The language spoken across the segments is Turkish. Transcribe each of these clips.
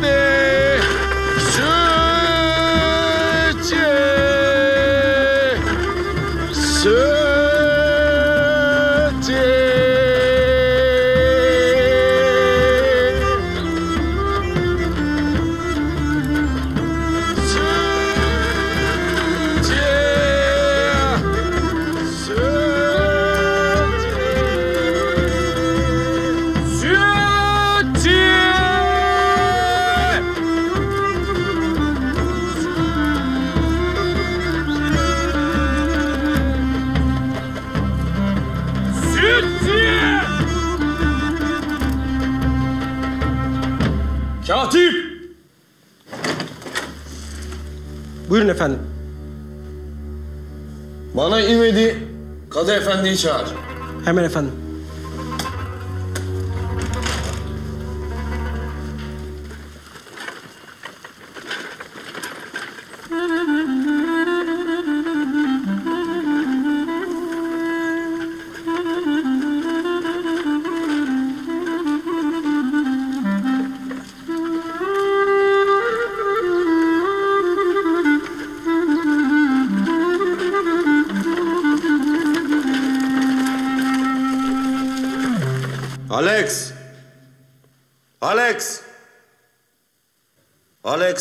geldi. Buyurun efendim. Bana ivedi Kadı Efendi'yi çağır. Hemen efendim.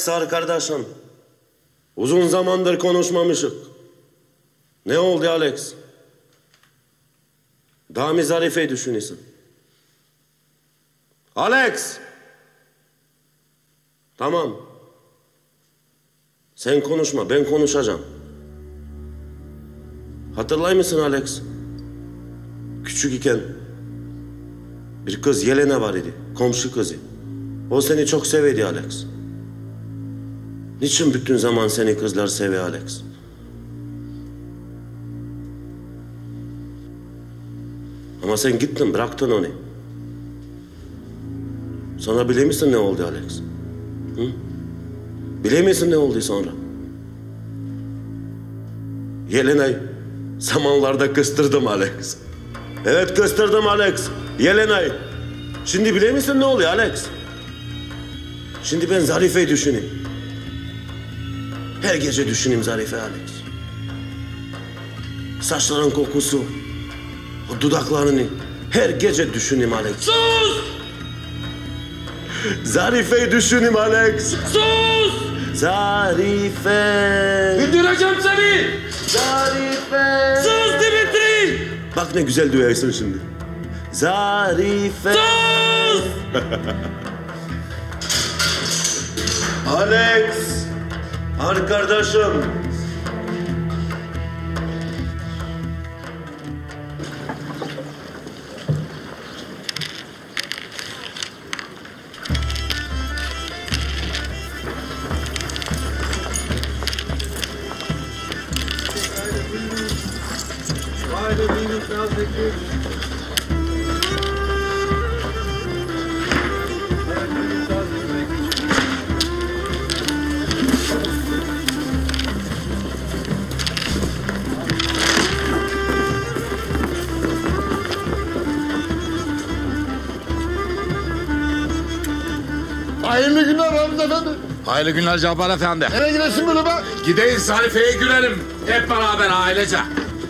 Alex arkadaşım. Uzun zamandır konuşmamışık. Ne oldu Alex? Daha mı Zarife'yi düşünüyorsun? Alex! Tamam. Sen konuşma, ben konuşacağım. Hatırlay mısın Alex? Küçük iken bir kız Yelena var idi. Komşu kızı. O seni çok sevedi Alex. Niçin bütün zaman seni kızlar seviyor Alex? Ama sen gittin bıraktın onu. Sonra biliyor musun ne oldu Alex? Hı? Biliyor musun ne oldu sonra? Yelena'yı samanlarda kıstırdım Alex. Evet kıstırdım Alex. Yelena'yı. Şimdi biliyor musun ne oluyor Alex? Şimdi ben Zarife'yi düşüneyim. Her gece düşüneyim Zarife Alex. Saçların kokusu, o dudaklarını her gece düşüneyim Alex. Sus! Zarife'yi düşüneyim Alex. Sus! Zarife. Öldüreceğim seni! Zarife. Sus Dimitri! Bak ne güzel duyarsın şimdi. Zarife. Sus! Alex. Arkadaşım. Hayırlı günler Cabbar Efendi. Nereye gidesin böyle be? Gideyiz Zarife'ye gülelim. Hep beraber ailece.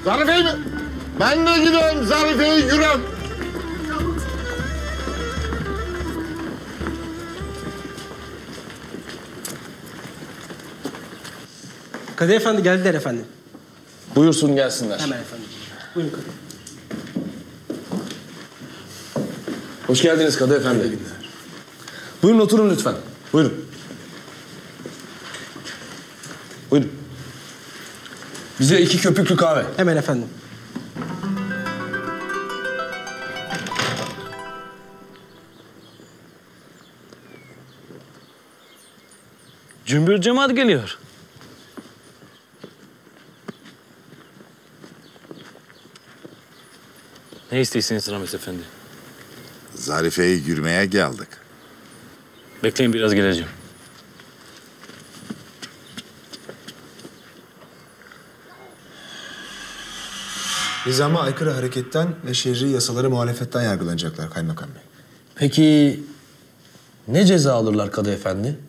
Zarife'yi mi? Ben de gidiyorum Zarife'yi gürem. Kadı efendi geldiler efendim. Buyursun gelsinler. Hemen efendim. Buyurun Kadı. Hoş geldiniz Kadı Efendi. Buyurun oturun lütfen. Buyurun. Bize iki köpüklü kahve. Hemen efendim. Cümbür cemaat geliyor. Ne istiyorsunuz Ramiz Efendi? Zarife'yi gürmeye geldik. Bekleyin biraz geleceğim. Nizama aykırı hareketten ve şerri yasaları muhalefetten yargılanacaklar kaymakam bey. Peki ne ceza alırlar Kadı Efendi?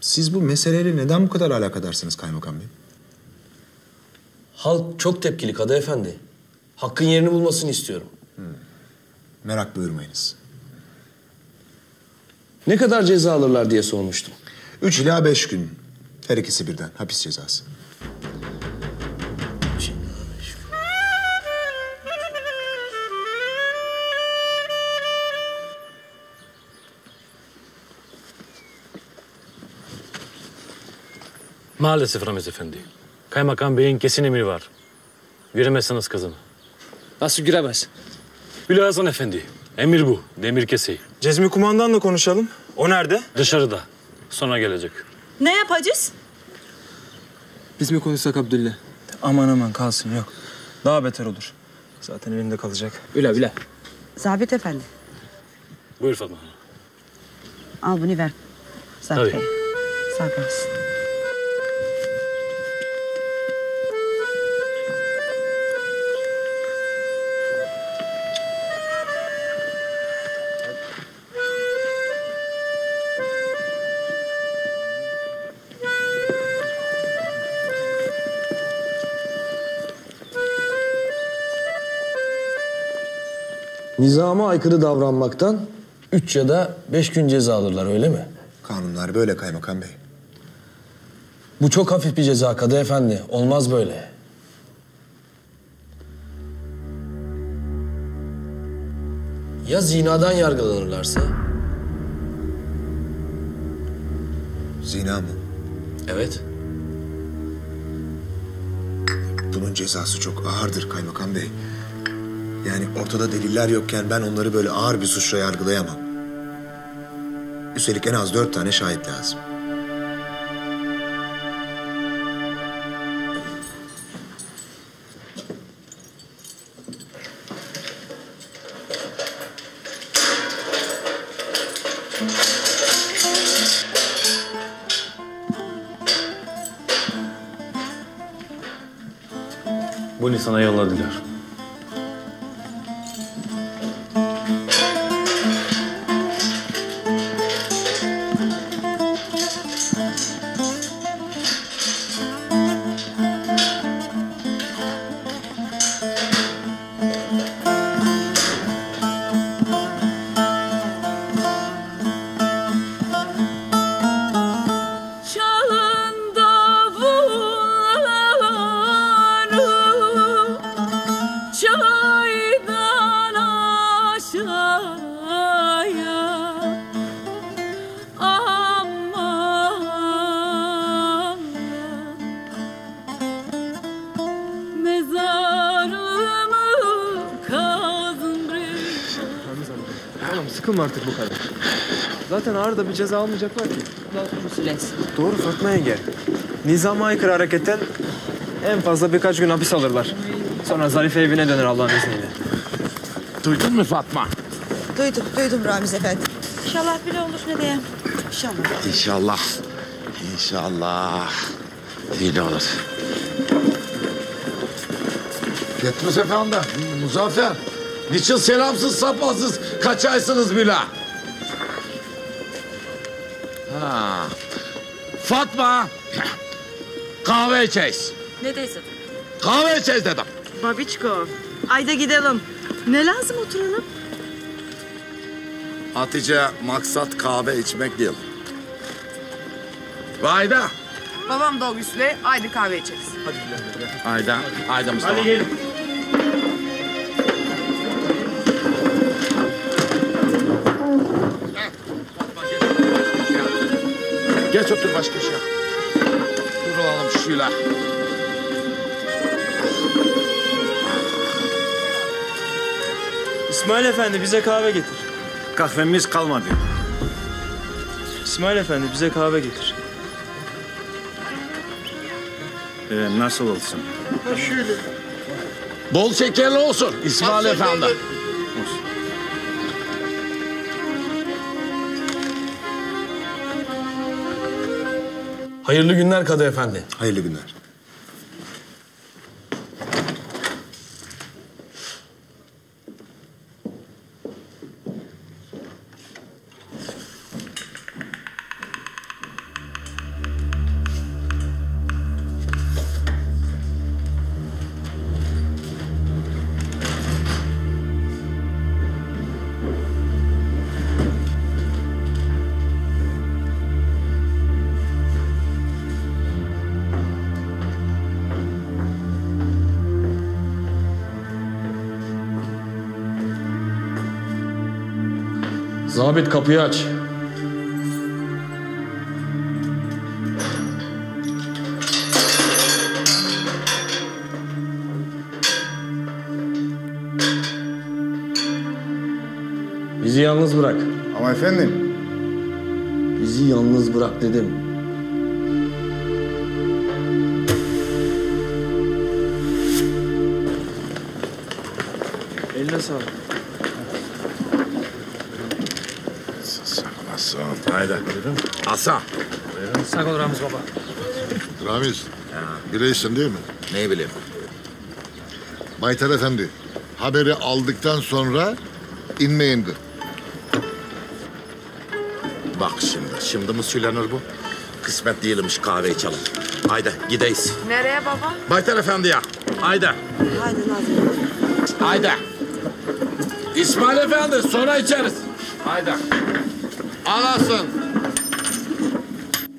Siz bu meseleyle neden bu kadar alakadarsınız kaymakam bey? Halk çok tepkili Kadı Efendi. Hakkın yerini bulmasını istiyorum. Merak buyurmayınız. Ne kadar ceza alırlar diye sormuştum. Üç ila beş gün. Her ikisi birden hapis cezası. Maalesef Ramiz Efendi. Kaymakam Bey'in kesin emri var. Göremezsiniz kızını. Nasıl giremez? Hülya Hasan Efendi. Emir bu. Demir keseyi. Cezmi kumandanla konuşalım. O nerede? Dışarıda. Sonra gelecek. Ne yapacağız? Biz mi konuşsak Abdüllah? Aman aman kalsın yok. Daha beter olur. Zaten elinde kalacak. Üle bile. Zabit efendi. Buyur Fatma Hanım. Al bunu ver. Zabit Tabii. Sağ olasın. Nizama aykırı davranmaktan üç ya da beş gün ceza alırlar öyle mi? Kanunlar böyle kaymakam bey. Bu çok hafif bir ceza Kadı Efendi. Olmaz böyle. Ya zinadan yargılanırlarsa? Zina mı? Evet. Bunun cezası çok ağırdır kaymakam bey. Yani ortada deliller yokken ben onları böyle ağır bir suçla yargılayamam. Üstelik en az dört tane şahit lazım. Bunu sana yolladılar. Çalın sıkılma artık bu kadar. Zaten ağır da bir ceza almayacaklar ki. Doğru Fatma yenge. Nizama aykırı hareketten en fazla birkaç gün hapis alırlar. Sonra Zarife evine döner Allah'ın izniyle. Duydun mu Fatma? Duydum, duydum Ramiz efendi. İnşallah bile olur ne diyeyim. İnşallah. İnşallah. İnşallah. Öyle olur. Yetmez efendi. Muzaffer. Niçin selamsız sapasız kaçaysınız bile? Ha. Fatma. Kahve içeyiz. Ne deysin? Kahve içeyiz dedim. Babiçko, ayda gidelim. Ne lazım oturalım? Hatice maksat kahve içmek değil. Vayda. Babam da August'le ayrı kahve içeriz. Ayda. Ayda Mustafa. Hadi gelin. Geç otur başka şey. Dur oğlum şöyle. İsmail Efendi bize kahve getir. Kahvemiz kalmadı. İsmail Efendi bize kahve getir. Ee, nasıl olsun? Bol şekerli olsun İsmail Efendi. Hayırlı günler Kadı Efendi. Hayırlı günler. Zabit kapıyı aç. Bizi yalnız bırak. Ama efendim Bizi yalnız bırak dedim. Eline sağlık. Haydi. Hasan. Sağ ol Ramiz baba. Ramiz. Bileysin değil mi? Neyi bileyim? Baytar Efendi. Haberi aldıktan sonra inme indi. Bak şimdi. Şimdi mi söylenir bu? Kısmet değilmiş kahve içelim. Haydi gideyiz. Nereye baba? Baytar Efendi ya. Haydi. Haydi Nazım. Haydi. İsmail Efendi sonra içeriz. Haydi. Alasın.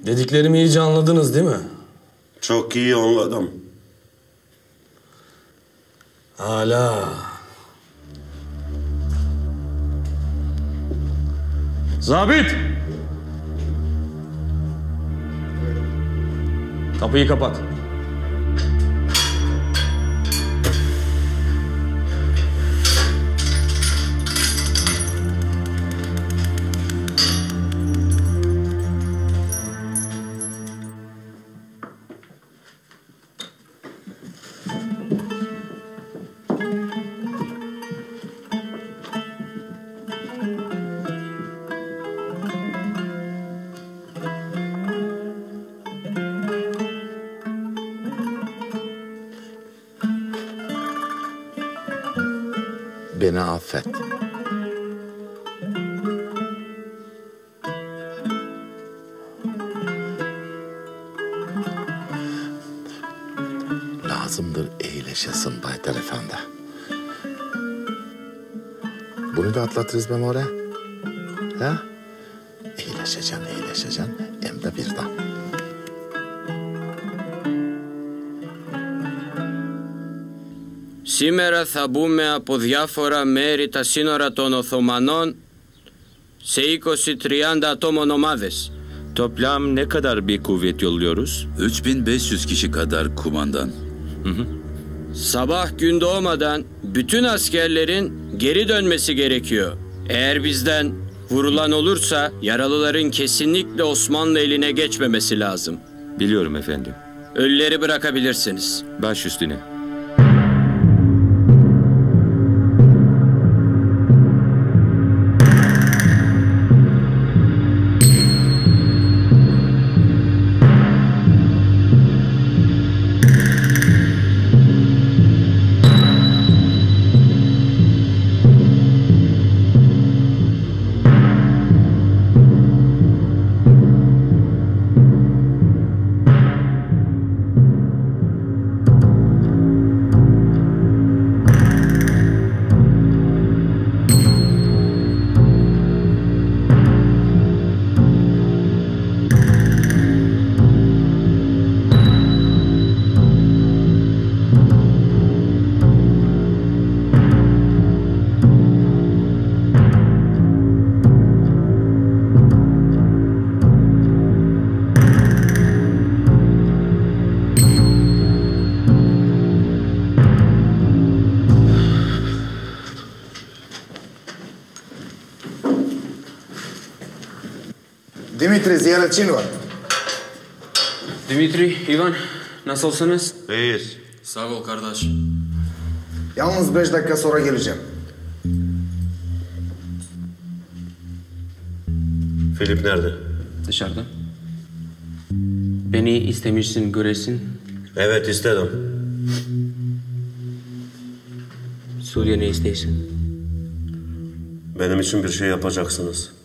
Dediklerimi iyice anladınız değil mi? Çok iyi anladım. Hala. Zabit! Kapıyı kapat. Affet. Lazımdır iyileşesin Baytar Efendi. Bunu da atlatırız be more. Ha? İyileşeceksin, iyileşeceksin. Hem de birden. Σήμερα θα μπούμε από διάφορα μέρη τα σύνορα των Οθωμανών σε 20-30 ατόμων ομάδες. Toplam ne kadar bir kuvvet yolluyoruz? 3500 kişi kadar kumandan. Sabah gün doğmadan bütün askerlerin geri dönmesi gerekiyor. Eğer bizden vurulan olursa yaralıların kesinlikle Osmanlı eline geçmemesi lazım. Biliyorum efendim. Ölüleri bırakabilirsiniz. Baş üstüne. Dimitri ziyaretçin var. Dimitri, İvan nasılsınız? İyiyiz. Sağ ol kardeş. Yalnız beş dakika sonra geleceğim. Filip nerede? Dışarıda. Beni istemişsin göresin. Evet istedim. Suriye ne istesin? Benim için bir şey yapacaksınız.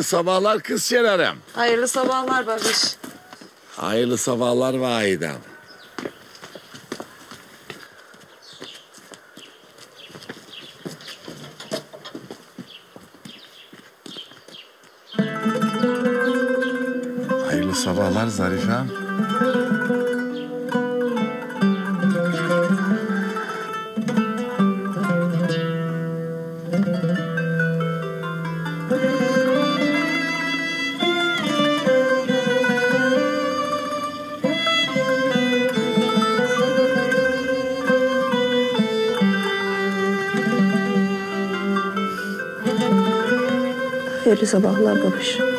Hayırlı sabahlar kız Şener'im. Hayırlı sabahlar babiş. Hayırlı sabahlar Vahidem. Hayırlı sabahlar babiş.